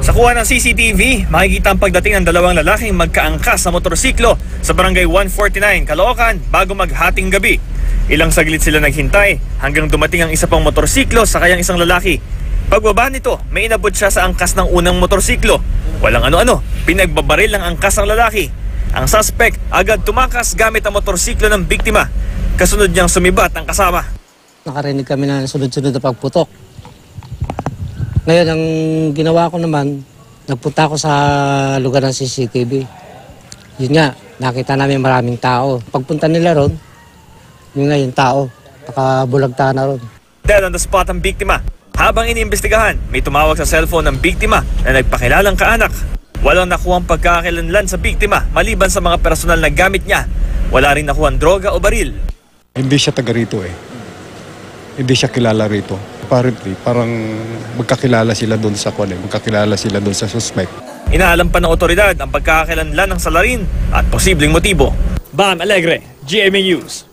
Sa kuha ng CCTV, makikita ang pagdating ng dalawang lalaking magkaangkas sa motorsiklo sa barangay 149, Caloocan bago maghating gabi. Ilang saglit sila naghintay hanggang dumating ang isa pang motorsiklo sa kayang isang lalaki. Pagbaba nito, may inabot siya sa angkas ng unang motorsiklo. Walang ano-ano, pinagbabaril ng angkas ng lalaki. Ang suspect agad tumakas gamit ang motorsiklo ng biktima. Kasunod niyang sumibat ang kasama. Nakarinig kami na sunod-sunod na pagputok. Ngayon, ang ginawa ko naman, nagpunta ako sa lugar ng CCTV. Yun nga, nakita namin maraming tao. Pagpunta nila ron, yun nga yung tao. Nakabulagta na ron. Dead on the spot ang biktima. Habang iniimbestigahan, may tumawag sa cellphone ng biktima na nagpakilalang kaanak. Walang nakuhang pagkakakilanlan sa biktima maliban sa mga personal na gamit niya. Wala rin nakuhang droga o baril. Hindi siya taga rito eh. Hindi siya kilala rito. Apparently, parang magkakilala sila doon sa kwan eh. Magkakilala sila doon sa suspect. Inaalam pa ng otoridad ang pagkakakilanlan ng salarin at posibleng motibo. Bam Alegre, GMA News.